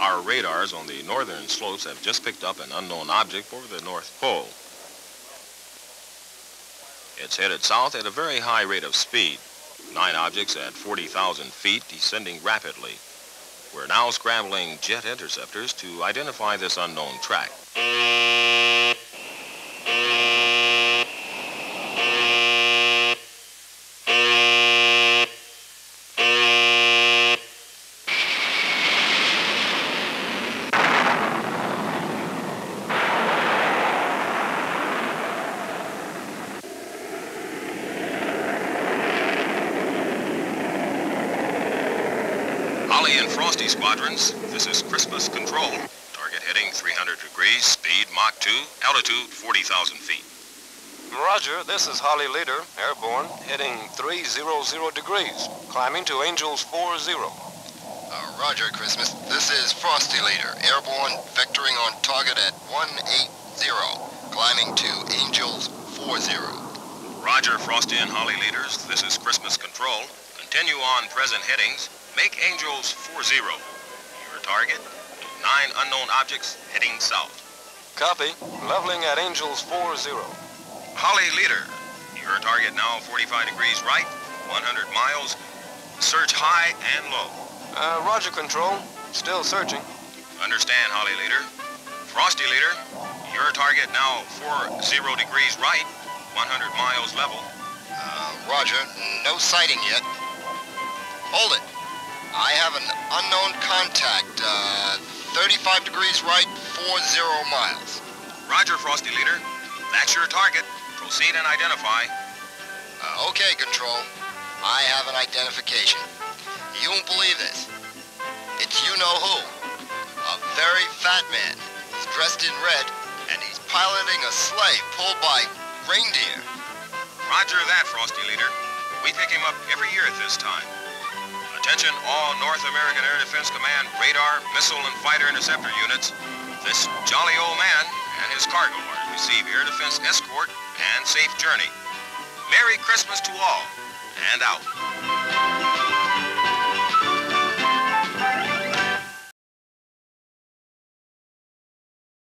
Our radars on the northern slopes have just picked up an unknown object over the North Pole. It's headed south at a very high rate of speed. Nine objects at 40,000 feet, descending rapidly. We're now scrambling jet interceptors to identify this unknown track. Holly and Frosty squadrons, this is Christmas Control. Target heading 300 degrees, speed Mach 2, altitude 40,000 feet. Roger, this is Holly Leader, airborne, heading 300 degrees, climbing to Angels 40. Uh, roger, Christmas. This is Frosty Leader, airborne, vectoring on target at 180, climbing to Angels 40. Roger, Frosty and Holly leaders, this is Christmas Control. Continue on present headings. Make Angels 40. Your target, nine unknown objects heading south. Copy. Leveling at Angels 40. Holly leader, your target now 45 degrees right, 100 miles. Search high and low. Uh, roger, Control. Still searching. Understand, Holly leader. Frosty leader, your target now 40 degrees right, 100 miles level. Uh, roger. No sighting yet. Hold it. I have an unknown contact, uh, 35 degrees right, 40 miles. Roger, Frosty leader. That's your target. Proceed and identify. Uh, okay, Control. I have an identification. You won't believe this. It's you-know-who. A very fat man. He's dressed in red, and he's piloting a sleigh pulled by reindeer. Roger that, Frosty leader. We pick him up every year at this time. Attention all North American Air Defense Command radar, missile, and fighter interceptor units. This jolly old man and his cargo are to receive air defense escort and safe journey. Merry Christmas to all, and out.